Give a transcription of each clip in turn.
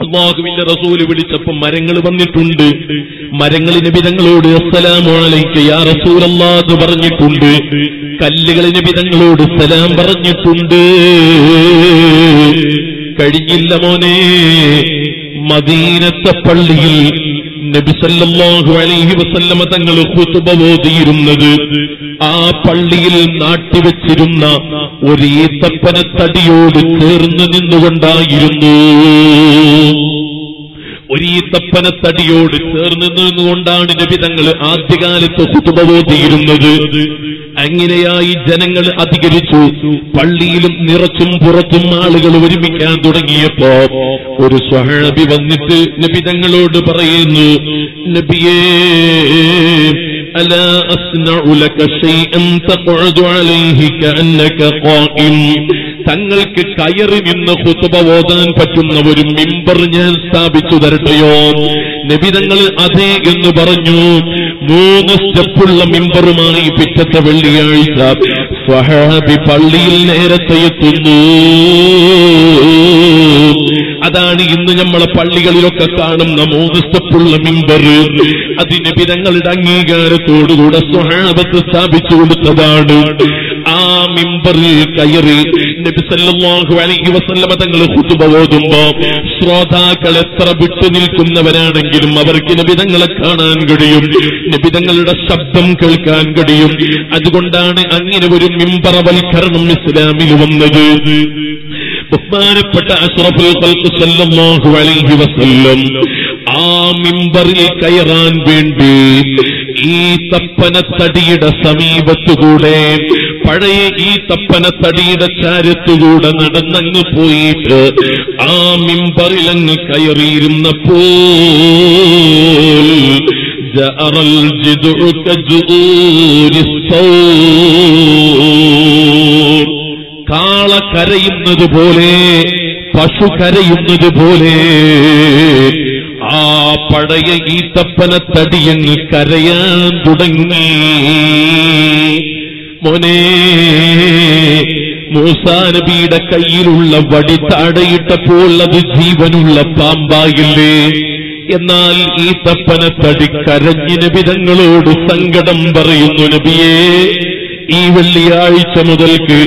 അള്ളാഹുവിന്റെ റസൂൽ വിളിച്ചപ്പോ മരങ്ങൾ വന്നിട്ടുണ്ട്. മരങ്ങളിന് വിധങ്ങളോട് അസ്സലാമലൈക്ക് യാ പറഞ്ഞിട്ടുണ്ട്. കല്ലുകളിന് വിധങ്ങളോട് സലാം പറഞ്ഞിട്ടുണ്ട്. കഴിഞ്ഞില്ല മോനെ മദീനത്തെ പള്ളിയിൽ നബിസല്ലാഹു അലൈഹി വസല്ലമ തങ്ങൾ ഖുതുബ ഓതിയിരുന്നത് ആ പള്ളിയിൽ നാട്ടിവെച്ചിരുന്ന ഒരു ഈത്തപ്പനത്തടിയോട് ചേർന്ന് നിന്നുകൊണ്ടായിരുന്നു. ഒരു ഈത്തപ്പനത്തടിയോട് ചേർന്ന് നിന്നുകൊണ്ടാണ് നബിതങ്ങൾ ആദ്യകാലത്ത് ഖുതുബ ഓതിയിരുന്നത് അങ്ങനെയായി ജനങ്ങൾ അധികരിച്ചു പള്ളിയിലും നിറച്ചും പുറത്തും ആളുകൾ ഒരുമിക്കാൻ തുടങ്ങിയപ്പോ ഒരു സ്വഹാബി വന്നിട്ട് നബിതങ്ങളോട് പറയുന്നു നബിയേ ألا أصنع لك شيئا تقعد عليه كأنك قائم തങ്ങൾക്ക് കയറി നിന്ന് ഹുത്തുബ ഓതാൻ പറ്റുന്ന ഒരു മിമ്പർ ഞാൻ സ്ഥാപിച്ചു തരട്ടെയോ? നബിതങ്ങൾ അതെ എന്ന് പറഞ്ഞു. മൂന്ന് സ്റ്റെപ്പുള്ള മിമ്പറുമായി പിറ്റത്തെ വെള്ളിയാഴ്ച സ്വഹാബി പള്ളിയിൽ നേരത്തെ എത്തുന്നു. അതാണ് ഇന്ന് നമ്മളെ പള്ളികളിലൊക്കെ കാണുന്ന മൂന്ന് സ്റ്റെപ്പുള്ള മിമ്പർ. അത് നബിതങ്ങളുടെ അംഗീകാരത്തോടുകൂടെ സ്വഹാബത്ത് സ്ഥാപിച്ചു കൊടുത്തതാണ്. ആ മിമ്പറിൽ കയറി നബി സല്ലല്ലാഹു അലൈഹി വസല്ലമ തങ്ങൾ ഖുതുബ ഓതുമ്പോ ശ്രോതാക്കൾ എത്ര വിട്ടു നിൽക്കുന്നവരാണെങ്കിലും അവർക്ക് നബിതങ്ങളെ കാണാൻ കഴിയും നബിതങ്ങളുടെ ശബ്ദം കേൾക്കാൻ കഴിയും. അതുകൊണ്ടാണ് അങ്ങനെ ഒരു മിമ്പറവൽക്കരണം ഇസ്ലാമിൽ വന്നത്. ബഹുമാനപ്പെട്ട അഷ്റഫുൽ ഖൽഖ് സല്ലല്ലാഹു അലൈഹി വസല്ലം ആ മിമ്പറിൽ കയറാൻ വേണ്ടി ഈ തപ്പനത്തടിയുടെ സമീപത്തുകൂടെ പഴയ ഈ തപ്പനത്തടിയുടെ ചാരത്തിലൂടെ നടന്നങ്ങ് പോയിട്ട് ആ മിമ്പറിലങ്ങ് കയറിയിരുന്നപ്പോ കാള കരയുന്നത് പോലെ പശു കരയുന്നത് പോലെ ആ പഴയ ഈത്തപ്പനത്തടിയങ്ങ് കരയാൻ തുടങ്ങി. മോനെ മൂസാനബിയുടെ കയ്യിലുള്ള വടി താടയിട്ടപ്പോൾ അത് ജീവനുള്ള പാമ്പായില്ലേ? എന്നാൽ ഈ തപ്പനത്തടി കരഞ്ഞി നബിതങ്ങളോട് സങ്കടം പറയുന്നു നബിയേ ഈ വെള്ളിയാഴ്ച മുതൽക്ക്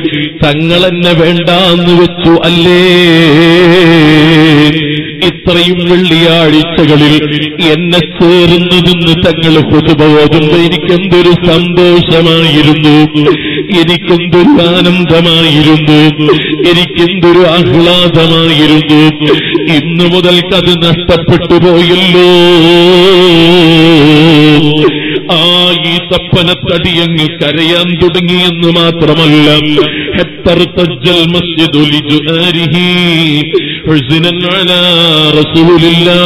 തങ്ങളെന്നെ വേണ്ടാന്ന് വെച്ചു അല്ലേ? ഇത്രയും വെള്ളിയാഴ്ചകളിൽ എന്നെ ചേർന്നതെന്ന് തങ്ങൾ പൊതുബോധുമ്പോ എനിക്കെന്തൊരു സന്തോഷമായിരുന്നു. എനിക്കെന്തൊരു ആനന്ദമായിരുന്നു. എനിക്കെന്തൊരു ആഹ്ലാദമായിരുന്നു. ഇന്നു മുതൽക്കത് നഷ്ടപ്പെട്ടു പോയല്ലോ. ആ ഈ തപ്പനത്തടിയങ്ങ് കരയാൻ തുടങ്ങിയെന്ന് മാത്രമല്ല ഹെത്തർത്തജ്ജൽ لجؤاره حزنا على رسول الله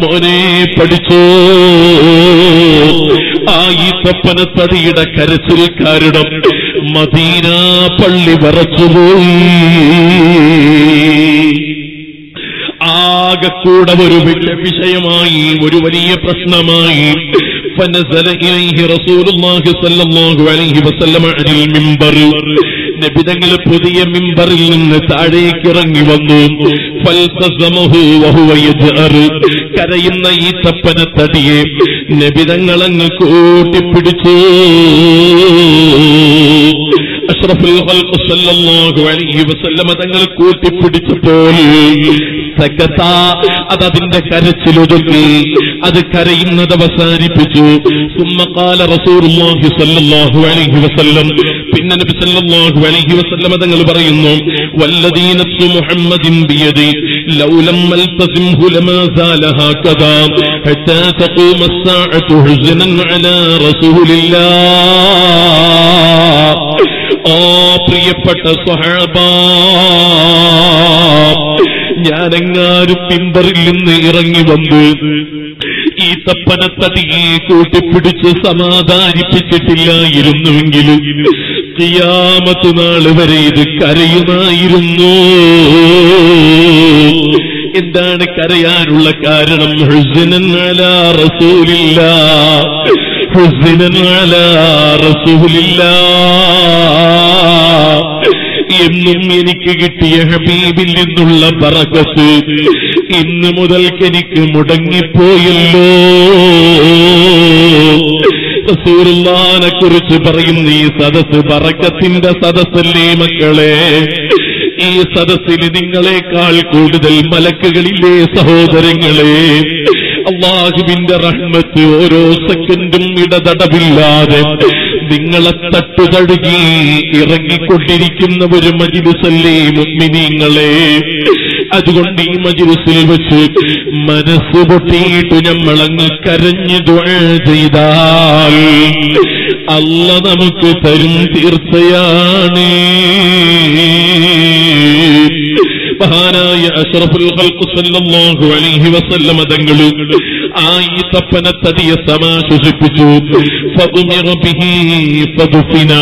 മോനെ പഠിച്ചോ? ആ ഈ തപ്പനത്തടിയുടെ കരച്ചിൽ കാരണം മദീന പള്ളി വിറച്ചുപോയി ആകെക്കൂടെ ഒരു വലിയ വിഷയമായി ഒരു വലിയ പ്രശ്നമായി فنزل إليه رسول الله صلى الله عليه وسلم عن المنبر നബിതങ്ങൾ പുതിയ മിമ്പറിൽ നിന്ന് താഴേക്ക് ഇറങ്ങി വന്നു ഫൽതസമഹു വഹുവ യജ്അറ്. കരയുന്ന ഈ തപ്പന തടിയെ നബിതങ്ങളങ്ങ് കൂട്ടിപ്പിടിച്ചു അഷ്റഫുൽ സല്ലല്ലാഹു അലൈഹി വസല്ലമ തങ്ങൾ കൂട്ടിപ്പിടിച്ചപ്പോൾ സക്കത്ത അത് അതിന്റെ കരച്ചിലൊതുക്കി. അത് കരയുന്നത് അവസാനിപ്പിച്ചു. സുമ്മക്കാല റസൂർഹി സല്ലാഹു അലൈഹി വസല്ലം. പിന്നെ നബി സല്ലല്ലാഹു അലൈഹി വസല്ലം തങ്ങൾ പറയുന്നു വല്ലദീനത്തു മുഹമ്മദിൻ ബിയദി ലൗലം അൽഫസിംഹു ലമാ സാല ഹകദാ ഹത്താ തഖൂമ അസ്സാഅതു അലാ റസൂലില്ലാഹ് ഓ പ്രിയപ്പെട്ട സ്വഹാബ ഞാനെങ്ങാരും പിമ്പറിൽ നിന്ന് ഇറങ്ങി വന്ന് ഈ തപ്പനത്തടിയെ കൂട്ടിപ്പിടിച്ച് സമാധാനിപ്പിച്ചിട്ടില്ലായിരുന്നുവെങ്കിൽ കിയാമത്ത് വരെ ഇത് കരയുമായിരുന്നു. എന്താണ് കരയാനുള്ള കാരണം? ഹുസ്നൻ റസൂലില്ല. حزنا على رسول الله എന്നും എനിക്ക് കിട്ടിയ ഹബീബിൽ നിന്നുള്ള പറക്കത്ത് ഇന്ന് മുതൽക്ക് എനിക്ക് മുടങ്ങിപ്പോയല്ലോ റസൂലുള്ളാനെ കുറിച്ച് പറയുന്ന ഈ സദസ് പറക്കത്തിന്റെ സദസ്സല്ലേ മക്കളെ ഈ സദസ്സിൽ നിങ്ങളെക്കാൾ കൂടുതൽ മലക്കുകളിലെ സഹോദരങ്ങളെ. അള്ളാഹുവിന്റെ റഹ്മത്ത് ഓരോ സെക്കൻഡും ഇടതടവില്ലാതെ നിങ്ങളെ തട്ടുതഴുകി ഇറങ്ങിക്കൊണ്ടിരിക്കുന്ന ഒരു മജിലിസല്ലേ മുഗ്മിനീങ്ങളെ അതുകൊണ്ട് ഈ മജിലിസിൽ വെച്ച് മനസ്സ് പൊട്ടിയിട്ട് നമ്മളങ്ങ് കരഞ്ഞു ചെയ്താൽ അല്ല നമുക്ക് തരും തീർച്ചയാണ്. മഹാനായ അഷറഫുൽ സല്ലല്ലാഹു അലൈഹി വസല്ലമ തങ്ങൾ ആ ഈ തപ്പനത്തടിയെ സമാശ്വസിപ്പിച്ചു. ഫദുമിറ ബിഹി ഫദുഫിന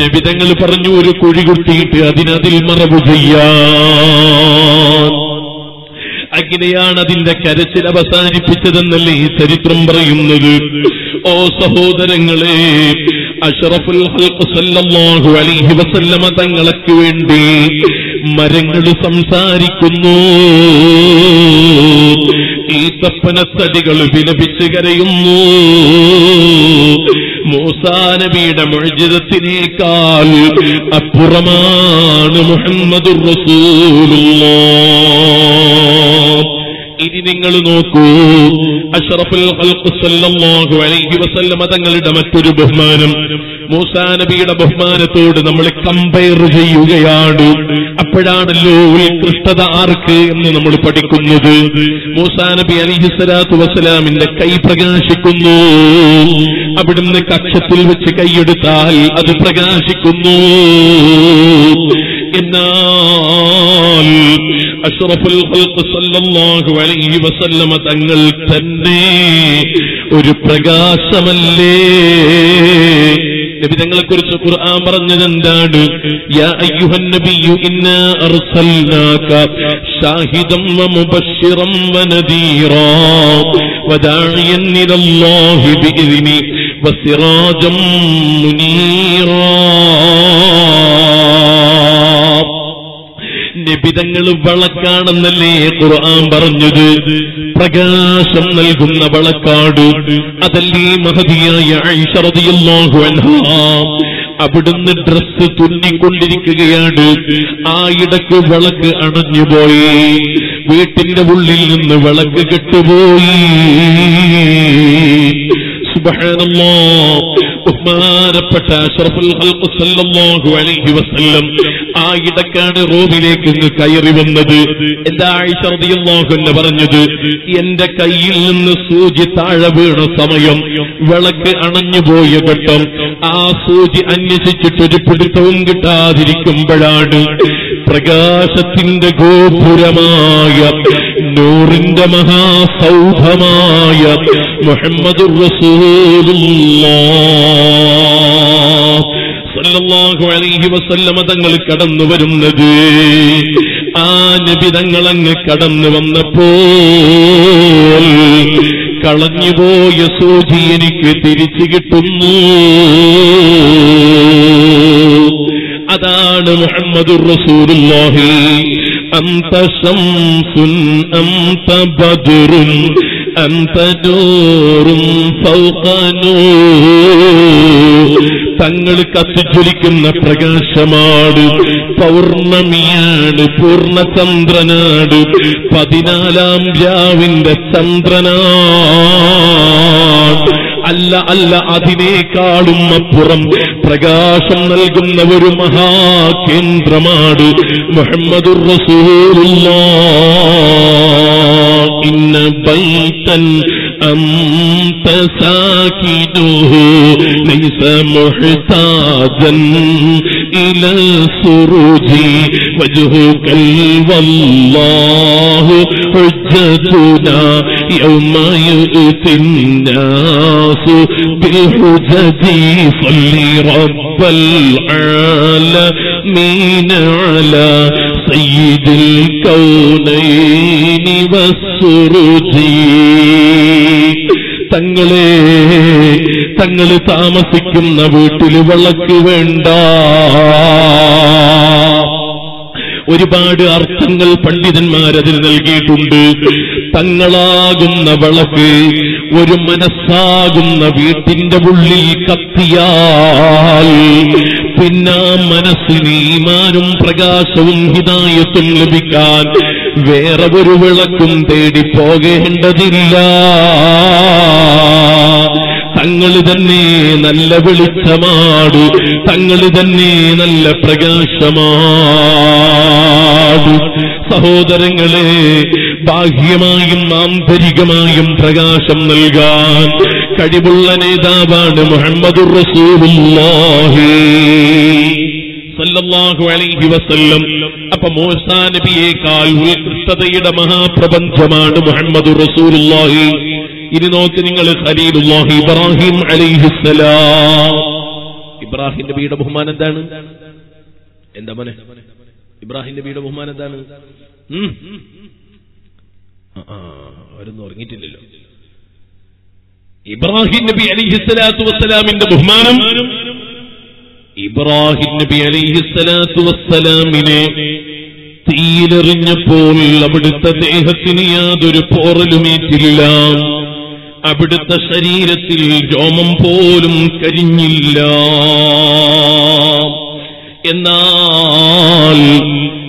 നബി തങ്ങൾ പറഞ്ഞു ഒരു കുഴി കുട്ടിയിട്ട് അതിനതിൽ മറവ് ചെയ്യാ അങ്ങനെയാണ് അതിന്റെ കരച്ചിൽ അവസാനിപ്പിച്ചതെന്നല്ലേ ഈ ചരിത്രം പറയുന്നത്? ഓ സഹോദരങ്ങളെ അഷറഫുൽ ഹൽഖ് സല്ലല്ലാഹു അലൈഹി വസല്ലമ തങ്ങൾക്ക് വേണ്ടി മരങ്ങൾ സംസാരിക്കുന്നു. ഈ തപ്പനത്തടികൾ വിലപിച്ച് കരയുന്നു. മൂസാനബിയുടെ മൊഴിജിതത്തിനേക്കാൾ അപ്പുറമാണ് മുഹമ്മദുർ റസൂലുള്ളാഹ് ഇനി നിങ്ങൾ നോക്കൂ. അഷറഫുൽ വസല്ലമ തങ്ങളുടെ മറ്റൊരു ബഹുമാനം. മൂസാ നബിയുടെ ബഹുമാനത്തോട് നമ്മൾ കമ്പയർ ചെയ്യുകയാണ്. അപ്പോഴാണല്ലോ ഉത്കൃഷ്ടത ആർക്ക് എന്ന് നമ്മൾ പഠിക്കുന്നത്. മൂസാ നബി അലിഹി സ്വലാത്തു വസ്സലാമിന്റെ കൈ പ്രകാശിക്കുന്നു. അവിടുന്ന് കക്ഷത്തിൽ വെച്ച് കൈയെടുത്താൽ അത് പ്രകാശിക്കുന്നു. എന്നാൽ അഷ്റഫുൽ സല്ലല്ലാഹു അലൈഹി വസല്ലമ തങ്ങൾ തന്നെ ഒരു പ്രകാശമല്ലേ? നബി തങ്ങളെ കുറിച്ച് ഖുർആൻ പറഞ്ഞത് എന്താണ് യാ അയ്യുഹൻ നബിയു ഇന്നാ അർസൽനാക ഷാഹിദൻ വ നദീറാ വദാഇയൻ ഇലല്ലാഹി ബിഇذനി വസിറാജൻ മുനീറാ നിബിതങ്ങൾ വളക്കാണെന്നല്ലേ ഖുർആൻ പറഞ്ഞത്? പ്രകാശം നൽകുന്ന വളക്കാട്. അതല്ലേ മഹതിയായ ആയിഷ റളിയല്ലാഹു അൻഹാ. അവിടുന്ന് ഡ്രസ് തുന്നിക്കൊണ്ടിരിക്കുകയാണ്. ആ ഇടയ്ക്ക് വിളക്ക് അണഞ്ഞുപോയി വീട്ടിന്റെ ഉള്ളിൽ നിന്ന് വിളക്ക് കെട്ടുപോയി. ബഹുമാനപ്പെട്ട സല്ലല്ലാഹു അലൈഹി വസല്ലം ആ ഇടക്കാണ് റൂമിലേക്ക് കയറി വന്നത്. ആയിഷ റളിയല്ലാഹു പറഞ്ഞത്? എന്റെ കയ്യിൽ നിന്ന് സൂചി താഴെ വീണ സമയം വിളക്ക് അണഞ്ഞു പോയ ഘട്ടം. ആ സൂചി അന്വേഷിച്ചിട്ടൊരു പിടുത്തവും കിട്ടാതിരിക്കുമ്പോഴാണ് പ്രകാശത്തിന്റെ ഗോപുരമായ നൂറിന്റെ മഹാസൗഭമായ മുഹമ്മദ് സല്ലല്ലാഹു അലൈഹി വസല്ലമ തങ്ങൾ കടന്നു വരുന്നത്. ആ നബി തങ്ങളങ്ങ് കടന്നു വന്നപ്പോൾ കളഞ്ഞുപോയ സൂചി എനിക്ക് തിരിച്ചു കിട്ടുന്നു. അതാണ് മുഹമ്മദ് റസൂലുള്ളാഹി. അന്ത ശംസുൻ അന്ത ബദറുൻ അന്ത نور فوق نور തങ്ങൾ കത്തിജ്വലിക്കുന്ന പ്രകാശമാണ്. പൗർണമിയാണ് പൂർണചന്ദ്രനാട് പതിനാലാം രാവിന്റെ ചന്ദ്രനാട് അല്ല അല്ല അതിനേക്കാളും അപ്പുറം പ്രകാശം നൽകുന്ന ഒരു മഹാകേന്ദ്രമാണ് മുഹമ്മദുർ റസൂലുള്ളാഹ് ان بیتن انت ساکدوه لیس محتاجا الى سروجی وجہ کل واللہ حجتنا يوم يؤتي الناس بالحجج صل رب العالمين على سيد الكونين والسرج തങ്ങളെ തങ്ങൾ താമസിക്കുന്ന വീട്ടിൽ വിളക്ക് വേണ്ട ഒരുപാട് അർത്ഥങ്ങൾ പണ്ഡിതന്മാരതിൽ നൽകിയിട്ടുണ്ട് തങ്ങളാകുന്ന വിളക്ക് ഒരു മനസ്സാകുന്ന വീട്ടിന്റെ ഉള്ളിൽ കത്തിയാൽ പിന്നെ മനസ്സിന് ഈമാനും പ്രകാശവും ഹിതായത്തും ലഭിക്കാൻ വേറെ ഒരു വിളക്കും തേടി പോകേണ്ടതില്ല. തങ്ങൾ തന്നെ നല്ല വെളിച്ചമാടു തങ്ങൾ തന്നെ നല്ല പ്രകാശമാടു. സഹോദരങ്ങളെ ബാഹ്യമായും ആന്തരികമായും പ്രകാശം നൽകാൻ കഴിവുള്ള നേതാവാണ് മുഹമ്മദുർ റസൂലുള്ളാഹി അലൈഹി വസല്ലം. അപ്പൊ മോസാ നബിയേക്കാൾ ഉത്കൃഷ്ടതയുടെ മഹാപ്രപഞ്ചമാണ് മുഹമ്മദ് റസൂലുള്ളാഹി. ഇനി നോക്ക് നിങ്ങൾ ഖലീലുല്ലാഹി ഇബ്രാഹിം അലൈഹിസ്സലാം ഇബ്രാഹിം നബിയുടെ ബഹുമാനം എന്താണ്? എന്താ മോനെ? ഇബ്രാഹിം നബിയുടെ ബഹുമാനം എന്താണ്? അവരൊന്നും ഉറങ്ങിയിട്ടില്ലല്ലോ. ഇബ്രാഹിം നബി അലിഹിസ്സലാത്തു വസ്സലാമിന്റെ ബഹുമാനം ഇബ്രാഹിം നബി അലിഹിസ്സലാത്തു വസ്സലാമിനെ തീയിലെറിഞ്ഞപ്പോൾ അവിടുത്തെ ദേഹത്തിന് യാതൊരു പോറലുമേറ്റില്ല. അവിടുത്തെ ശരീരത്തിൽ രോമം പോലും കരിഞ്ഞില്ല. എന്നാൽ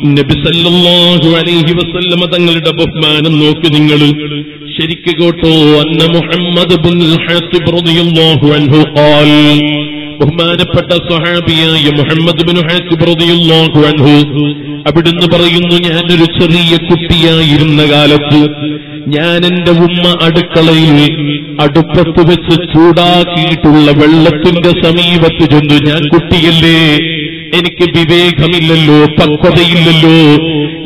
നബി സല്ലല്ലാഹു അലൈഹി വസല്ലമ തങ്ങളുടെ ബഹുമാനം നോക്ക് നിങ്ങൾ ശരിക്ക് കേട്ടോ. അന്ന മുഹമ്മദ് ബഹുമാനപ്പെട്ട സ്വഹാബിയായ മുഹമ്മദ് ബിൻ ഹാസിബ് റളിയല്ലാഹു അൻഹു. അവിടുന്ന് പറയുന്നു ഞാനൊരു ചെറിയ കുട്ടിയായിരുന്ന കാലത്ത് ഞാൻ എന്റെ ഉമ്മ അടുക്കളയിൽ അടുപ്പത്ത് വെച്ച് ചൂടാക്കിയിട്ടുള്ള വെള്ളത്തിന്റെ സമീപത്ത് ചെന്നു. ഞാൻ കുട്ടിയല്ലേ? എനിക്ക് വിവേകമില്ലല്ലോ പക്വതയില്ലല്ലോ.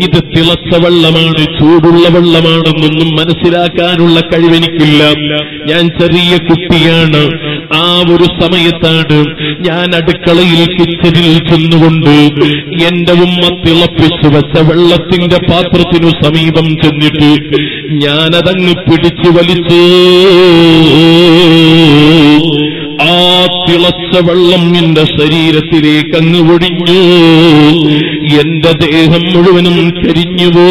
ഇത് തിളച്ച വെള്ളമാണ് ചൂടുള്ള വെള്ളമാണെന്നൊന്നും മനസ്സിലാക്കാനുള്ള കഴിവെനിക്കില്ല. ഞാൻ ചെറിയ കുട്ടിയാണ്. ആ ഒരു സമയത്താണ് ഞാൻ അടുക്കളയിൽ കിച്ചനിൽ ചെന്നുകൊണ്ട് എന്റെ ഉമ്മ തിളപ്പിച്ചു വെച്ച വെള്ളത്തിന്റെ പാത്രത്തിനു സമീപം ചെന്നിട്ട് ഞാനതങ്ങ് പിടിച്ചു വലിച്ചു. ആ തിളച്ച വെള്ളം എന്റെ ശരീരത്തിലേക്ക് അങ്ങ് ഒഴിഞ്ഞു. എന്റെ ദേഹം മുഴുവനും കരിഞ്ഞുപോയി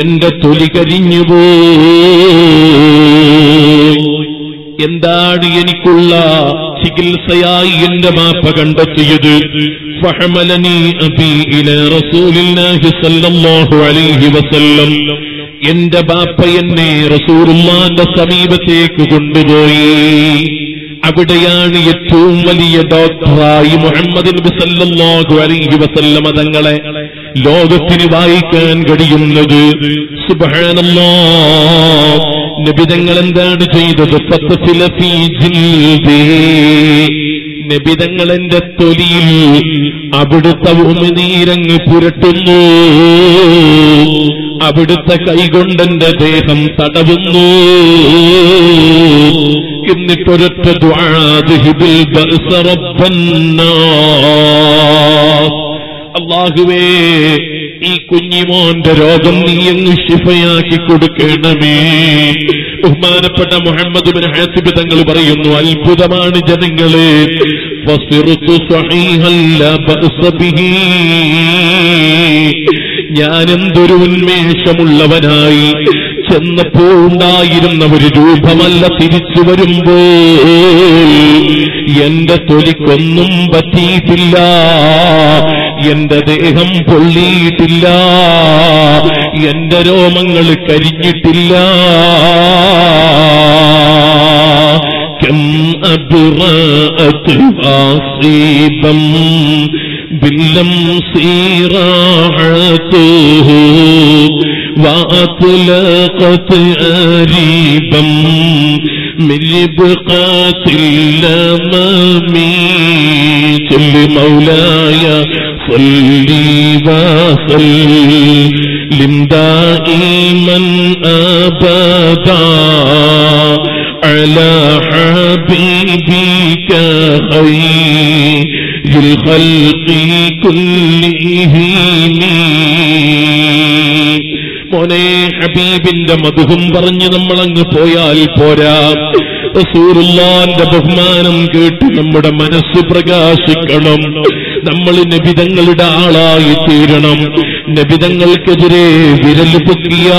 എന്റെ തൊലി കരിഞ്ഞുപോയി എന്താണ് എനിക്കുള്ള ചികിത്സയായി എന്റെ മാപ്പ കണ്ടെത്തിയത് ഫഹമലനി അബി ഇല റസൂലില്ലാഹി സല്ലല്ലാഹു അലൈഹി വസല്ലം. എന്റെ ബാപ്പ എന്നെ റസൂലുള്ളാന്റെ സമീപത്തേക്ക് കൊണ്ടുപോയി. അവിടെയാണ് ഏറ്റവും വലിയ ഡോക്ടറായി മുഹമ്മദ് നബി അലൈഹി വസല്ലമ തങ്ങളെ ലോകത്തിന് വായിക്കാൻ കഴിയുന്നത്. സുബ്ഹാനല്ലാഹ്. നബിതങ്ങൾ എന്താണ് ചെയ്തത്. നബിതങ്ങൾ എന്റെ തൊലിയിൽ അവിടുത്തെ ഉമിനീരങ്ങ് പുരട്ടുന്നു അവിടുത്തെ കൈകൊണ്ടെന്റെ ദേഹം തടവുന്നു എന്നിട്ടൊരൊറ്റ ദ്വാദിഹിബിൽ ബഅസ റബ്ബന്നാസ്. അള്ളാഹുവേ ഈ കുഞ്ഞിമോന്റെ രോഗം നീ അങ്ങ് ശിഫയാക്കി കൊടുക്കണമേ. ബഹുമാനപ്പെട്ട മുഹമ്മദ് ബിൻ തങ്ങൾ പറയുന്നു അത്ഭുതമാണ് ജനങ്ങളെ. ഞാനെന്തൊരു ഉന്മേഷമുള്ളവനായി. ചെന്നപ്പോൾ ഉണ്ടായിരുന്ന ഒരു രൂപമല്ല തിരിച്ചു വരുമ്പോൾ എന്റെ തൊലിക്കൊന്നും പറ്റിയിട്ടില്ല എന്റെ ദേഹം പൊള്ളിയിട്ടില്ല എന്റെ രോമങ്ങൾ കരിഞ്ഞിട്ടില്ല كم أبرأت عصيبا باللمس راعته وأطلقت أريبا من ربقات الأمام كل مولاي صلي وسلم. دائما أبدا على حبيبك خير الخلق كلهم. മോനെ ഹബീബിന്റെ മധുഹും പറഞ്ഞ് നമ്മൾ അങ്ങ് പോയാൽ പോരാ. റസൂറുല്ലാന്റെ ബഹുമാനം കേട്ട് നമ്മുടെ മനസ്സ് പ്രകാശിക്കണം. നമ്മൾ നബിതങ്ങളുടെ ആളായി തീരണം. നബിതങ്ങൾക്കെതിരെ വിരൽ പൊക്കിയാൽ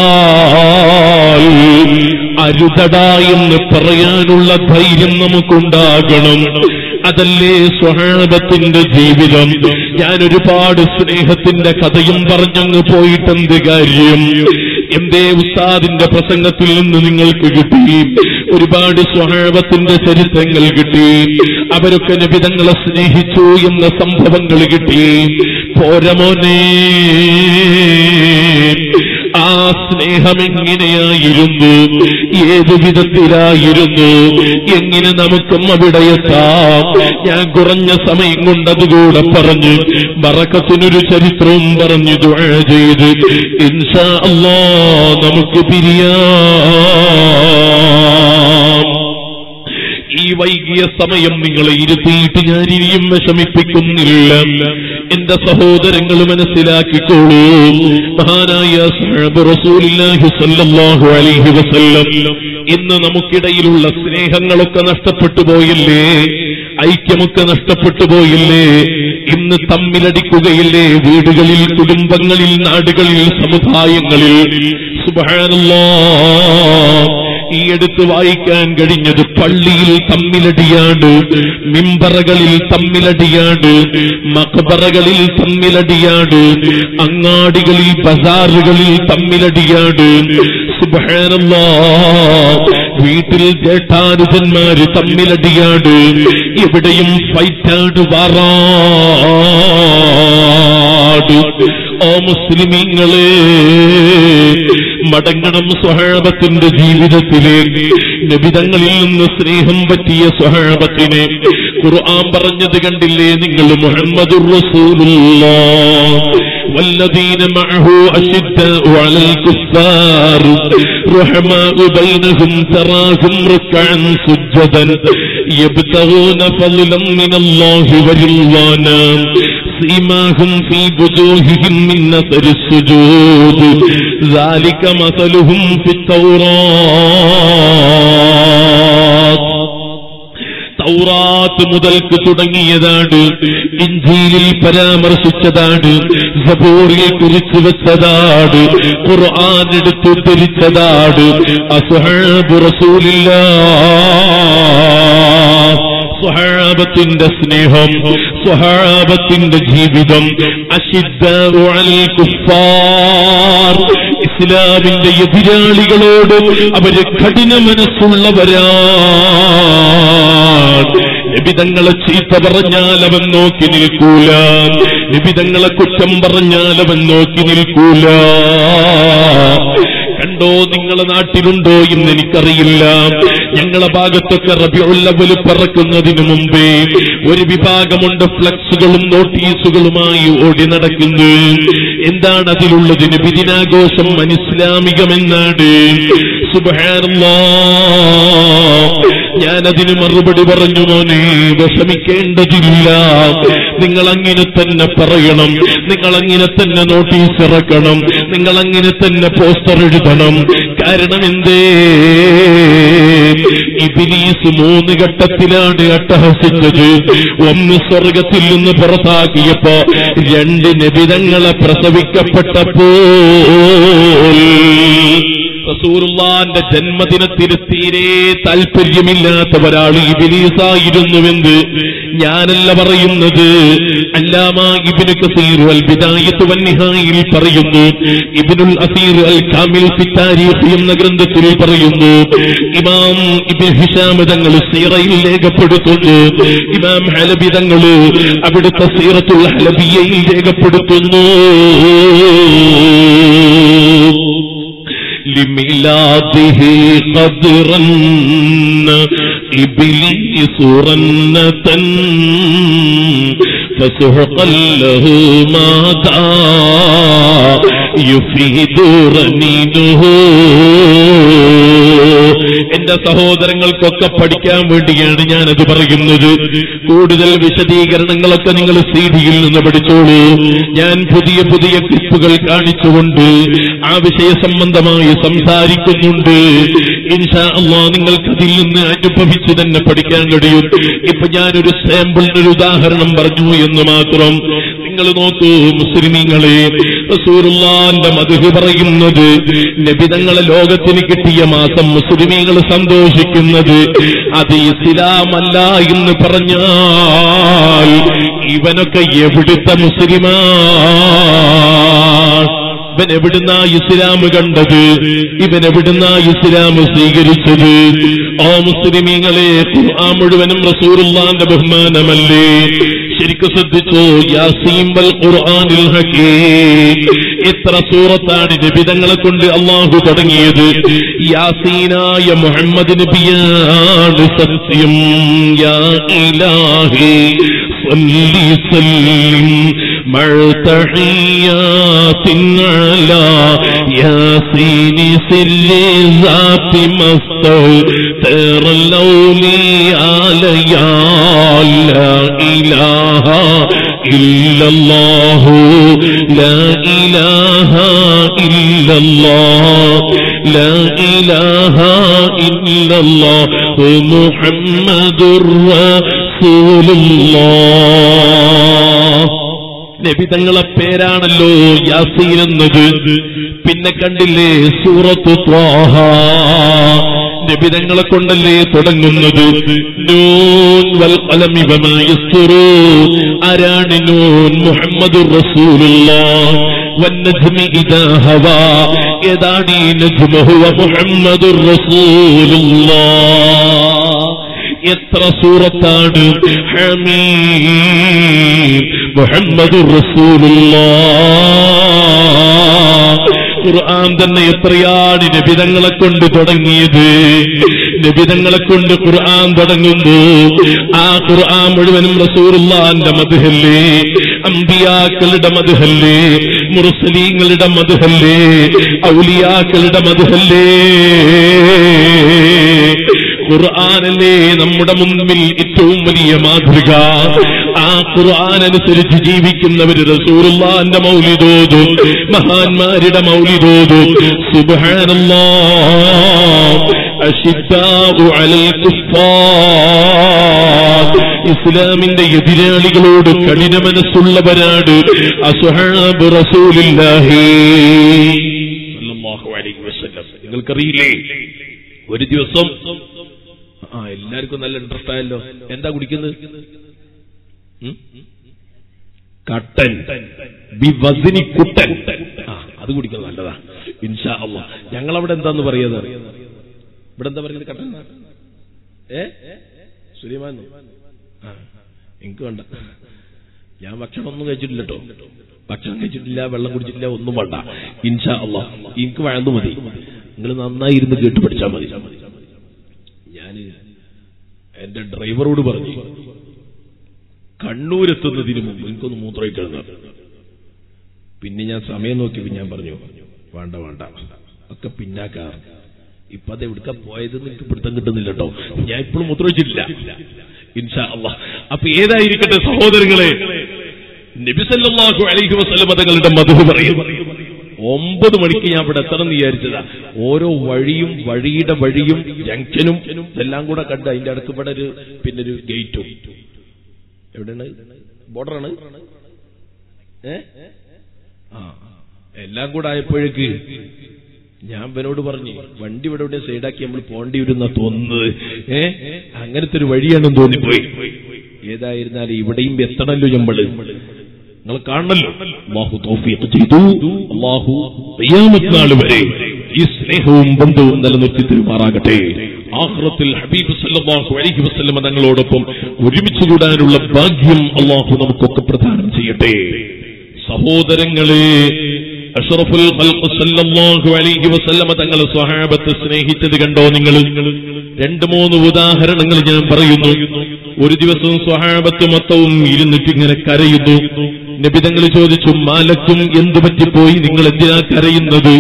അരുതടാ എന്ന് പറയാനുള്ള ധൈര്യം നമുക്കുണ്ടാകണം. അതല്ലേ സ്വഹാബത്തിന്റെ ജീവിതം? ഞാൻ ഒരുപാട് സ്നേഹത്തിന്റെ കഥയും പറഞ്ഞങ്ങ് പോയിട്ടെന്ത് കാര്യം? എന്തേ ഉസ്താദിന്റെ പ്രസംഗത്തിൽ നിന്ന് നിങ്ങൾക്ക് കിട്ടി? ഒരുപാട് സ്വഹാബത്തിന്റെ ചരിത്രങ്ങൾ കിട്ടി. അവരൊക്കെ നബിതങ്ങളെ സ്നേഹിച്ചു എന്ന സംഭവങ്ങൾ കിട്ടി. പോരമോനെ. ആ സ്നേഹം എങ്ങനെയായിരുന്നു ഏത് വിധത്തിലായിരുന്നു? എങ്ങനെ നമുക്കും അവിടെ എത്താം? ഞാൻ കുറഞ്ഞ സമയം കൊണ്ട് അതുകൂടെ പറഞ്ഞു മറക്കത്തിനൊരു ചരിത്രവും പറഞ്ഞു ചെയ്ത് നമുക്ക് പിരിയാം. ഈ വൈകിയ സമയം നിങ്ങളെ ഇരുത്തിയിട്ട് ഞാൻ വിഷമിപ്പിക്കുന്നില്ല. എന്റെ സഹോദരങ്ങൾ മനസ്സിലാക്കിക്കോളൂ. മഹാനായ അലൈഹി വസല്ലം ഇന്ന് നമുക്കിടയിലുള്ള സ്നേഹങ്ങളൊക്കെ നഷ്ടപ്പെട്ടു പോയില്ലേ? ഐക്യമൊക്കെ നഷ്ടപ്പെട്ടു പോയില്ലേ? ഇന്ന് തമ്മിലടിക്കുകയില്ലേ? വീടുകളിൽ കുടുംബങ്ങളിൽ നാടുകളിൽ സമുദായങ്ങളിൽ. സുബഹാനല്ലാ. ഈ എടുത്ത് വായിക്കാൻ കഴിഞ്ഞത് പള്ളിയിൽ തമ്മിലടിയാണ് മിമ്പറകളിൽ തമ്മിലടിയാണ് മക്ബറകളിൽ തമ്മിലടിയാണ് അങ്ങാടികളിൽ ബസാറുകളിൽ തമ്മിലടിയാണ് വീട്ടിൽ ജേഷ്ഠാനുജന്മാര് തമ്മിലടിയാണ് എവിടെയും ഫൈറ്റാണ് വാറാട്. ഓ മുസ്ലിമീങ്ങളെ മടങ്ങണം സ്വഹാബത്തിന്റെ ജീവിതത്തിലേക്ക് നബിതങ്ങളിൽ നിന്ന് സ്നേഹം പറ്റിയ സ്വഹാബത്തിനെ ഖുർആൻ പറഞ്ഞത് കണ്ടില്ലേ നിങ്ങൾ മുഹമ്മദുർ റസൂലുള്ളാഹ് والذين معه أشداء على الكفار رحماء بينهم تراهم ركعا سجدا يبتغون فضلا من الله ورضوانا سيماهم في وجوههم من نثر السجود ذلك مثلهم في التوراة തൗറാത്ത് മുതൽക്ക് തുടങ്ങിയതാണ് ഇഞ്ചിയിൽ പരാമർശിച്ചതാണ് സബൂറിൽ കുറിച്ചു വെച്ചതാണ് ഖുർആൻ എടുത്തു ധരിച്ചതാണ് അസുഹാബ് റസൂലില്ല സ്വഹാബത്തിന്റെ സ്നേഹം സ്വഹാബത്തിന്റെ ജീവിതം കുഫാർ. ഇസ്ലാമിന്റെ എതിരാളികളോട് അവർ കഠിന മനസ്സുള്ളവരാണ്. നിബിതങ്ങളെ ചീത്ത പറഞ്ഞാൽ അവൻ നോക്കി നിൽക്കൂല. നിബിതങ്ങളെ കുറ്റം പറഞ്ഞാൽ അവൻ നോക്കി നിൽക്കൂല. കണ്ടോ നിങ്ങളെ നാട്ടിലുണ്ടോ എന്ന് എനിക്കറിയില്ല. ഞങ്ങളെ ഭാഗത്തൊക്കെ റബിയുള്ളവൽ പറക്കുന്നതിന് മുമ്പേ ഒരു വിഭാഗമുണ്ട് ഫ്ലക്സുകളും നോട്ടീസുകളുമായി ഓടി നടക്കുന്നു. എന്താണ് അതിലുള്ളതിന് ബിദിനാഘോഷം അനിസ്ലാമികമെന്നാണ്? ഞാനതിന് മറുപടി പറഞ്ഞു മോനെ വിഷമിക്കേണ്ടതില്ല. നിങ്ങൾ അങ്ങനെ തന്നെ പറയണം നിങ്ങൾ അങ്ങനെ തന്നെ നോട്ടീസ് ഇറക്കണം നിങ്ങൾ അങ്ങനെ തന്നെ പോസ്റ്റർ എഴുതണം. കാരണം എന്തേ? ഇബിലീസ് മൂന്ന് ഘട്ടത്തിലാണ് അട്ടഹസിച്ചത്. ഒന്ന് സ്വർഗത്തിൽ നിന്ന് പുറത്താക്കിയപ്പോ രണ്ട് നിബിതങ്ങളെ പ്രസവിക്കപ്പെട്ടപ്പോൾ റസൂറുള്ളാന്റെ ജന്മദിനത്തിന് തീരെ താല്പര്യമില്ലാത്ത ഒരാൾ ഇബിലീസായിരുന്നുവെന്ന് ഞാനല്ല പറയുന്നത്. അല്ലാമ ഇബിനു കസീർ അൽ ബിദായത്ത് വന്നിഹായിൽ പറയുന്നു. ഇബിനുൽ അസീർ അൽ കാമിൽ ഫിത്താരീഖ് എന്ന ഗ്രന്ഥത്തിൽ പറയുന്നു. ഇമാം ഇബിൻ ഹിഷാം തങ്ങൾ സീറയിൽ രേഖപ്പെടുത്തുന്നു. ഇമാം ഹലബി തങ്ങൾ അവിടുത്തെ സീറത്തുൽ ഹലബിയയിൽ രേഖപ്പെടുത്തുന്നു. لميلاده قدرا إبليس رنة فسحقا له ماذا يفيد رنينه. എന്റെ സഹോദരങ്ങൾക്കൊക്കെ പഠിക്കാൻ വേണ്ടിയാണ് ഞാനത് പറയുന്നത്. കൂടുതൽ വിശദീകരണങ്ങളൊക്കെ നിങ്ങൾ സി ഡിയിൽ നിന്ന് പഠിച്ചോളൂ. ഞാൻ പുതിയ പുതിയ ക്ലിപ്പുകൾ കാണിച്ചുകൊണ്ട് ആ വിഷയ സംബന്ധമായി സംസാരിക്കുന്നുണ്ട്. ഇൻഷാ അള്ളാ നിങ്ങൾക്ക് അതിൽ നിന്ന് അനുഭവിച്ചു തന്നെ പഠിക്കാൻ കഴിയും. ഇപ്പൊ ഞാനൊരു സാമ്പിളിനൊരു ഉദാഹരണം പറഞ്ഞു എന്ന് മാത്രം. നിങ്ങൾ നോക്കൂ മുസ്ലിമീങ്ങളെ റസൂറുല്ലാന്റെ മധു പറയുന്നത് നബിതങ്ങളെ ലോകത്തിന് കിട്ടിയ മാസം മുസ്ലിമീങ്ങൾ സന്തോഷിക്കുന്നത് അത് ഇസ്ലാമല്ല എന്ന് പറഞ്ഞാൽ ഇവനൊക്കെ എവിടുത്തെ മുസ്ലിമാ? ഇവൻ എവിടുന്ന ഇസ്ലാം കണ്ടത്? ഇവൻ എവിടുന്ന ഇസ്ലാം സ്വീകരിച്ചത്? ഓ മുസ്ലിമീങ്ങളെ ആ മുഴുവനും റസൂറുള്ളാന്റെ ബഹുമാനമല്ലേ? ശരിക്കും ശ്രദ്ധിച്ചോ യാസീം വൽ ഖുർആനിൽ ഹക്കീം എത്ര സൂറത്താണ് നബിതങ്ങളെ കൊണ്ട് അള്ളാഹു തുടങ്ങിയത് യാസീനായ മുഹമ്മദ് നബിയാണ് സത്യം യാ ഇലാഹി صل سلم مع تحيات على ياسين سر ذات مستر الأولياء يا لا إله ഇല്ലല്ലാഹു ലാ ഇലാഹ ഇല്ലല്ലാഹ് ലാ ഇലാഹ ഇല്ലല്ലാഹു മുഹമ്മദുർ റസൂലുള്ളാഹ്. നബി തങ്ങളെ പേരാണല്ലോ യാസീൻ എന്നത്. പിന്നെ കണ്ടില്ലേ സൂറത്തു ത്വാഹ. നബി തങ്ങളെ കൊണ്ടല്ലേ തുടങ്ങുന്നത് ആരാണ് മുഹമ്മദ് റസൂലുള്ള ഹുവ. റസൂലുള്ള എത്ര സൂറത്താണ്? മുഹമ്മദ് റസൂലുള്ള ഖുർആൻ തന്നെ എത്രയാണ് നബിതങ്ങളെ കൊണ്ട് തുടങ്ങിയത്? നബിതങ്ങളെ കൊണ്ട് ഖുർആൻ തുടങ്ങുന്നു. ആ ഖുർആൻ മുഴുവനും റസൂറുല്ലാന്റെ മധുഹല്ലേ അമ്പിയാക്കളുടെ മധുഹല്ലേ മുർസലീങ്ങളുടെ മധുഹല്ലേ ഔലിയാക്കളുടെ മധുഹല്ലേ ഖുർആാനല്ലേ നമ്മുടെ മുമ്പിൽ ഏറ്റവും വലിയ മാതൃക. ഖുർആൻ അനുസരിച്ച് ജീവിക്കുന്നവര് റസൂറുള്ളാന്റെ മൗലിതോതു മഹാന്മാരുടെ മൗലിതോതു കുഫാർ. ഇസ്ലാമിന്റെ എതിരാളികളോട് കഠിന മനസ്സുള്ളവരാണ് അസുഹാബ് റസൂലില്ലാഹി നിങ്ങൾക്കറിയില്ലേ? ഒരു ദിവസം ആ എല്ലാവർക്കും നല്ല ഇൻട്രസ്റ്റ് ആയല്ലോ. എന്താ കുടിക്കുന്നത്? കട്ടൻ. കുട്ടൻ ആ അത് കുടിക്കുന്നത് നല്ലതാ. ഇൻഷാ അല്ല ഞങ്ങളവിടെ എന്താന്ന് പറയുന്നത് ഇവിടെ എന്താ പറയുന്നത് കട്ടൻ? ഏ? സുലൈമാൻ. എനിക്ക് വേണ്ട. ഞാൻ ഭക്ഷണം ഒന്നും കഴിച്ചിട്ടില്ല ഭക്ഷണം കഴിച്ചിട്ടില്ല വെള്ളം കുടിച്ചിട്ടില്ല ഒന്നും വേണ്ട. ഇൻഷാ അള്ളാ. എനിക്ക് വഴന്നു മതി. നിങ്ങൾ നന്നായി ഇരുന്ന് കേട്ട് പഠിച്ചാൽ മതി. ഞാൻ എന്റെ ഡ്രൈവറോട് പറഞ്ഞു. കണ്ണൂരെത്തുന്നതിന് മുമ്പ് എനിക്കൊന്ന് മൂത്രമൊഴിക്കണം പിന്നെ ഞാൻ സമയം നോക്കിയപ്പോൾ ഞാൻ പറഞ്ഞു വേണ്ട വേണ്ട ഒക്കെ പിന്നാക്കാർ ഇപ്പൊ അത് എവിടുക്ക പോയത് എനിക്ക് പിടുത്തം കിട്ടുന്നില്ല കേട്ടോ ഞാൻ ഇപ്പോഴും മൂത്രമൊഴിച്ചിട്ടില്ല. ഇൻഷാ അള്ളാഹ് അപ്പൊ ഏതായിരിക്കട്ടെ സഹോദരങ്ങളെ? നബിസല്ലാഹു അലൈഹി വസല്ലം തങ്ങളുടെ മധു പറയും. ഒമ്പത് മണിക്ക് ഞാൻ ഇവിടെ എത്തണം എന്ന് വിചാരിച്ചതാ. ഓരോ വഴിയും വഴിയുടെ വഴിയും ജംഗ്ഷനും എല്ലാം കൂടെ കണ്ട് അതിന്റെ അടുത്ത് ഇവിടെ ഒരു പിന്നെ ഒരു ഗേറ്റും. എവിടെയാണ്? ബോർഡറാണ്? ഏ? ആ എല്ലാം കൂടെ ആയപ്പോഴേക്ക് ഞാൻ ഇവനോട് പറഞ്ഞു വണ്ടി ഇവിടെ ഇവിടെ സൈഡാക്കി നമ്മൾ പോണ്ടി വരുന്ന തോന്നുന്നത്. ഏ? അങ്ങനത്തെ ഒരു വഴിയാണെന്ന് തോന്നിപ്പോയി. ഏതായിരുന്നാലും ഇവിടെയും എത്തണല്ലോ നമ്മൾ നിങ്ങൾ കാണണല്ലോ. അള്ളാഹു തൗഫീഖ് ചെയ്തു. അള്ളാഹു നാൾ വരെ ഈ സ്നേഹവും ബന്ധവും നിലനിർത്തി തരുമാറാകട്ടെ. ആഖിറത്തിൽ ഹബീബ് സല്ലാഹു അലഹി വസ്ലമ തങ്ങളോടൊപ്പം ഒരുമിച്ച് കൂടാനുള്ള ഭാഗ്യം അള്ളാഹു നമുക്കൊക്കെ പ്രദാനം ചെയ്യട്ടെ. സഹോദരങ്ങളെ അഷറഫുൽ സല്ലല്ലാഹു അലൈഹി വസല്ലമ തങ്ങളെ സ്വഹാബത്ത് സ്നേഹിച്ചത് കണ്ടോ നിങ്ങൾ? രണ്ട് മൂന്ന് ഉദാഹരണങ്ങൾ ഞാൻ പറയുന്നു. ഒരു ദിവസം സ്വഹാബത്ത് മൊത്തവും ഇരുന്നിട്ട് ഇങ്ങനെ കരയുന്നു. നബിതങ്ങൾ ചോദിച്ചു മാലക്കും എന്തു പറ്റിപ്പോയി? നിങ്ങൾ എന്തിനാ കരയുന്നത്?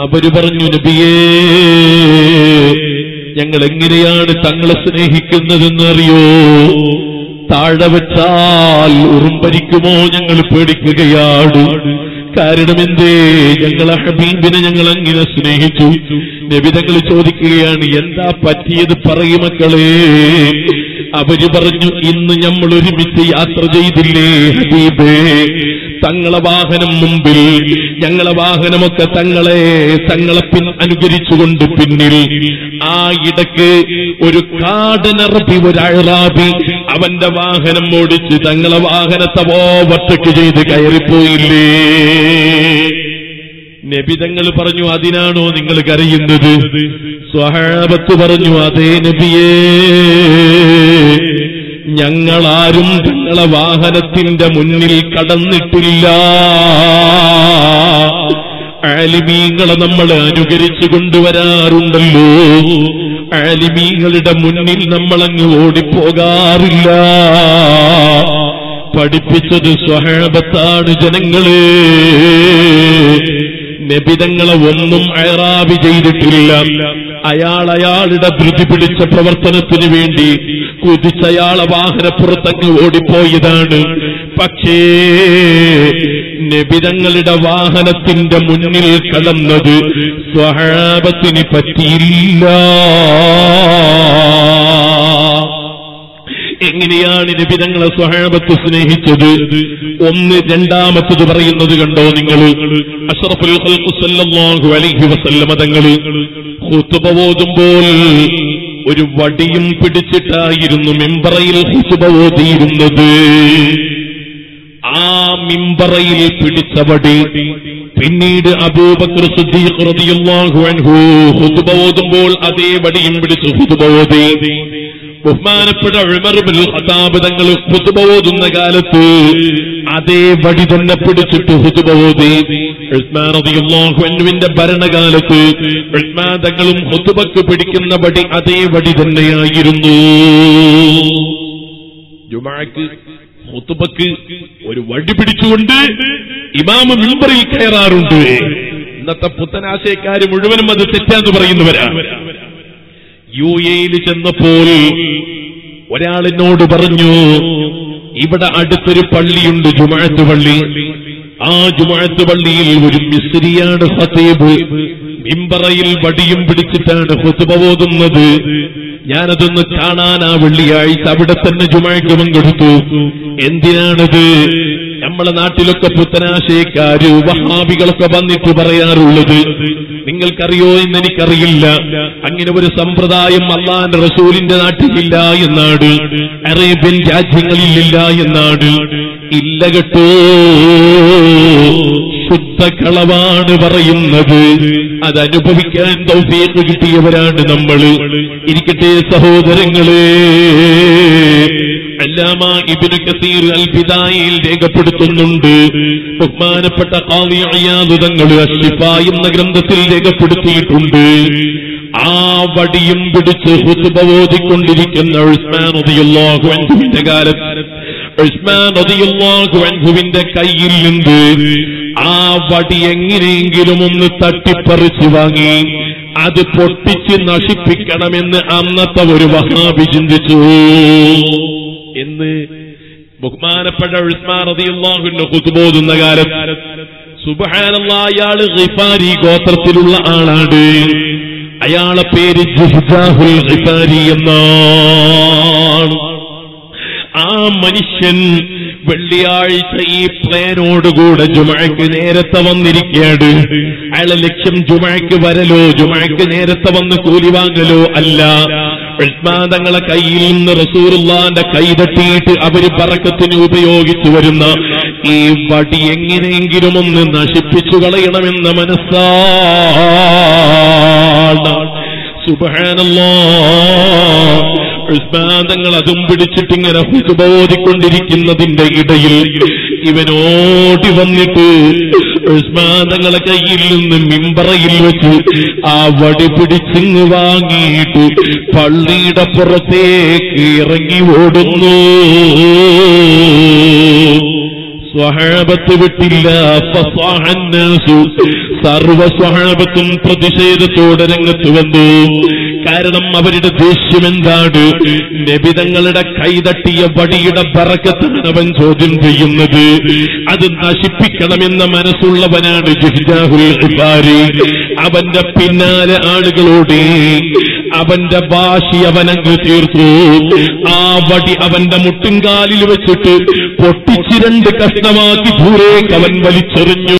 അവർ പറഞ്ഞു നബിയേ ഞങ്ങൾ എങ്ങനെയാണ് തങ്ങളെ സ്നേഹിക്കുന്നതെന്ന് അറിയോ താഴെ വെച്ചാൽ ഉറുമ്പരിക്കുമോ ഞങ്ങൾ പേടിക്കുകയാണ് കാരണം എന്തേ? ഞങ്ങളെ ഹബീബിനെ ഞങ്ങൾ അങ്ങനെ സ്നേഹിച്ചു? നബിതങ്ങൾ ചോദിക്കുകയാണ് എന്താ പറ്റിയത് പറയും മക്കളെ? അവർ പറഞ്ഞു ഇന്ന് നമ്മൾ ഒരുമിച്ച് യാത്ര ചെയ്തില്ലേ ഹബീബേ? തങ്ങളെ വാഹനം മുമ്പിൽ ഞങ്ങളെ വാഹനമൊക്കെ തങ്ങളെ തങ്ങളെ പിൻ അനുകരിച്ചുകൊണ്ട് പിന്നിൽ. ആ ഇടയ്ക്ക് ഒരു കാടനറബി ഒരു അഴറാബി അവന്റെ വാഹനം ഓടിച്ച് തങ്ങളെ വാഹനത്തെ ഓവർടേക്ക് ചെയ്ത് കയറിപ്പോയില്ലേ? നബിതങ്ങൾ പറഞ്ഞു അതിനാണോ നിങ്ങൾ കരയുന്നത് സ്വഹാബത്ത് പറഞ്ഞു അതേ നബിയേ ഞങ്ങളാരും തങ്ങളെ വാഹനത്തിന്റെ മുന്നിൽ കടന്നിട്ടില്ല. ആലിമീങ്ങളെ നമ്മൾ അനുകരിച്ചു കൊണ്ടുവരാറുണ്ടല്ലോ. ആലിമീങ്ങളുടെ മുന്നിൽ നമ്മളങ്ങ് ഓടിപ്പോകാറില്ല. പഠിപ്പിച്ചത് സ്വഹാബത്താണ് ജനങ്ങളെ. നബിതങ്ങളെ ഒന്നും അയറാബി ചെയ്തിട്ടില്ല. അയാൾ അയാളുടെ ധൃതി പിടിച്ച പ്രവർത്തനത്തിന് വേണ്ടി കുതിച്ചയാളെ വാഹനപ്പുറത്തങ്ങ് ഓടിപ്പോയതാണ്. പക്ഷേ നബിതങ്ങളുടെ വാഹനത്തിന്റെ മുന്നിൽ കടന്നത് സ്വഹാപത്തിന് പറ്റിയില്ല. എങ്ങനെയാണ് നബിതങ്ങളെ സ്വഹാബത്ത് സ്നേഹിച്ചത്? ഒന്ന് രണ്ടാമത്തത് പറയുന്നത് കണ്ടോ നിങ്ങൾ? അഷറഫുൽ സല്ലല്ലാഹു അലൈഹി വസല്ലമ ഒരു വടിയും പിടിച്ചിട്ടായിരുന്നു മിമ്പറയിൽ ഓതിയിരുന്നത്. ആ മിമ്പറയിൽ പിടിച്ച വടി പിന്നീട് അബൂബക്കർ സിദ്ദീഖ് അതേ വടിയും പിടിച്ചു ഓതി. ബഹുമാനപ്പെട്ട ഖത്താബ് തങ്ങൾ ഓതുന്ന കാലത്ത് അതേ വടി തന്നെ പിടിച്ചിട്ട് ഖുതുബ ഓതി. ഭരണകാലത്ത് ഉസ്മാൻ തങ്ങളും ഖുതുബക്ക് പിടിക്കുന്ന വടി അതേ വടി തന്നെയായിരുന്നു. ജുമാക്ക് ഖുതുബക്ക് ഒരു വടി പിടിച്ചുകൊണ്ട് ഇമാമ മിമ്പറിൽ കയറാറുണ്ട്. ഇന്നത്തെ പുത്തനാശയക്കാര് മുഴുവനും അത് തെറ്റാന്ന് പറയുന്നവരാ. യു എയിൽ ചെന്നപ്പോൾ ഒരാളിനോട് പറഞ്ഞു ഇവിടെ അടുത്തൊരു പള്ളിയുണ്ട് ജുമഴത്ത് പള്ളി. ആ ജുമഴത്ത് പള്ളിയിൽ ഒരു മിസ്രിയാണ് ഫത്തേബ് മിമ്പറയിൽ വടിയും പിടിച്ചിട്ടാണ് ഓതുന്നത്. ഞാനതൊന്ന് കാണാൻ ആ വെള്ളിയാഴ്ച അവിടെ തന്നെ ജുമാക്ക് പങ്കെടുത്തു. എന്തിനാണിത്? നമ്മളെ നാട്ടിലൊക്കെ പുത്തനാശയക്കാര് വഹാബികളൊക്കെ വന്നിട്ട് പറയാറുള്ളത് നിങ്ങൾക്കറിയോ എന്ന് എനിക്കറിയില്ല. അങ്ങനെ ഒരു സമ്പ്രദായം അള്ളാന്റെ റസൂലിന്റെ നാട്ടിലില്ല എന്നാണ്. അറേബ്യൻ രാജ്യങ്ങളിലില്ല എന്നാണ്. ഇല്ല കേട്ടോ. ശുദ്ധ കളവാണ് പറയുന്നത്. അത് അനുഭവിക്കാൻ തൗഫീഖ് കിട്ടിയവരാണ് നമ്മൾ ഇരിക്കട്ടെ സഹോദരങ്ങളെ. അല്ലാമ ഇബ്നു കസീർ അൽ ബിദായിൽ രേഖപ്പെടുത്തുന്നുണ്ട്. ബഹുമാനപ്പെട്ട ഖാദി അയ്യാദ് തങ്ങൾ എന്ന ഗ്രന്ഥത്തിൽ രേഖപ്പെടുത്തിയിട്ടുണ്ട്. ആ വടിയും പിടിച്ച് ഹുതുബ ഓതിക്കൊണ്ടിരിക്കുന്ന ഉസ്മാൻ കാലത്ത്. ഉസ്മാൻ അൻഹുവിന്റെ കയ്യിൽ നിന്ന് ആ വടി എങ്ങനെയെങ്കിലും ഒന്ന് തട്ടിപ്പറിച്ചു വാങ്ങി അത് പൊട്ടിച്ച് നശിപ്പിക്കണമെന്ന് അന്നത്തെ ഒരു വഹാബി ചിന്തിച്ചു. എന്ന് ബഹുമാനപ്പെട്ട ഉസ്മാൻ റളിയല്ലാഹുവിന്റെ ഖുതുബോതുന്ന കാലം സുബ്ഹാനല്ലാഹ് അയാൾ ഗിഫാരി ഗോത്രത്തിലുള്ള ആളാണ്. അയാളെ പേര് ജുഹ്ജാഹുൽ ഗിഫാരി എന്നാണ്. ആ മനുഷ്യൻ വെള്ളിയാഴ്ച ഈ പ്ലേനോടുകൂടെ ജുമഴയ്ക്ക് നേരത്തെ വന്നിരിക്കുകയാണ് അയാളെ ലക്ഷ്യം ജുമഴയ്ക്ക് വരലോ ജുമഴയ്ക്ക് നേരത്തെ വന്ന് കൂലി വാങ്ങലോ അല്ല. ഉഷ്മാതങ്ങളെ കയ്യിൽ നിന്ന് റസൂറുള്ളാന്റെ കൈ തട്ടിയിട്ട് അവർ പറക്കത്തിന് ഉപയോഗിച്ചു വരുന്ന ഈ വടി എങ്ങനെയെങ്കിലും ഒന്ന് നശിപ്പിച്ചു കളയണമെന്ന മനസ്സാണ്. സുബഹാനല്ലാ. ഉസ്മാദങ്ങൾ അതും പിടിച്ചിട്ടിങ്ങനെ ഹുസുബോധിക്കൊണ്ടിരിക്കുന്നതിന്റെ ഇടയിൽ ഇവനോടി വന്നിട്ട് ഉസ്മാദങ്ങളെ കയ്യിൽ നിന്ന് മിമ്പറയിൽ വെച്ച് ആ വടി പിടിച്ചിങ് വാങ്ങിയിട്ട് പള്ളിയുടെ പുറത്തേക്ക് ഇറങ്ങി ഓടുന്നു. സ്വഹാബത്ത് വിട്ടില്ല. സർവ സ്വഹാബത്തും പ്രതിഷേധത്തോടെ രംഗത്ത് വന്നു കാരണം അവരുടെ ദേഷ്യം എന്താണ് നബിതങ്ങളുടെ കൈതട്ടിയ വടിയുടെ പറക്കത്താണ് അവൻ ചോദ്യം ചെയ്യുന്നത് അത് നശിപ്പിക്കണമെന്ന മനസ്സുള്ളവനാണ് ജഹിജാഹുൽ ഖിഫാരി. അവന്റെ പിന്നാലെ ആളുകളോട് അവന്റെ ഭാഷി അവനങ്ങ് തീർത്തു. ആ വടി അവന്റെ മുട്ടുംകാലിൽ വെച്ചിട്ട് പൊട്ടിച്ച് രണ്ട് കഷ്ണമാക്കി ദൂരേക്ക് അവൻ വലിച്ചെറിഞ്ഞു.